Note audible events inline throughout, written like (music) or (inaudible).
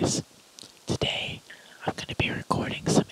guys. Today I'm going to be recording some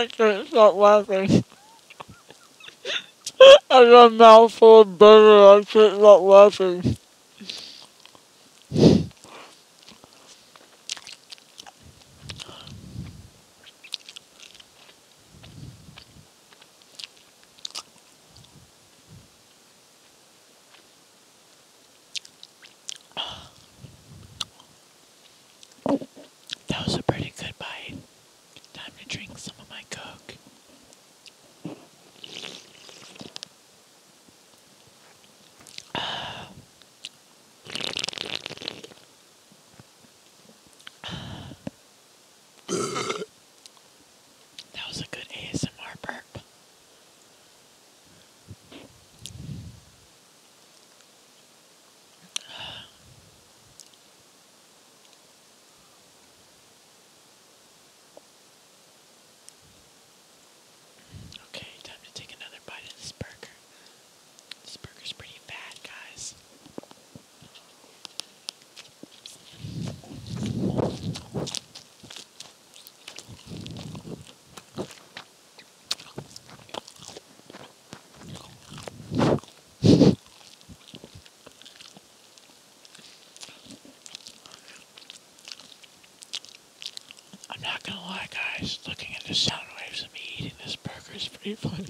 I can't stop laughing. (laughs) I got a mouthful of butter. I can't stop laughing. not gonna lie, guys, looking at the sound waves of me eating this burger is pretty funny.